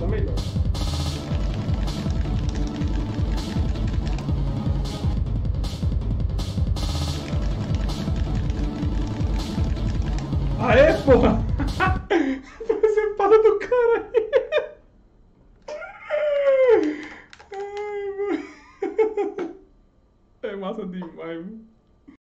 tá melhor. Aê, porra! Você para do cara aí! Ai, mano. É massa demais, mano.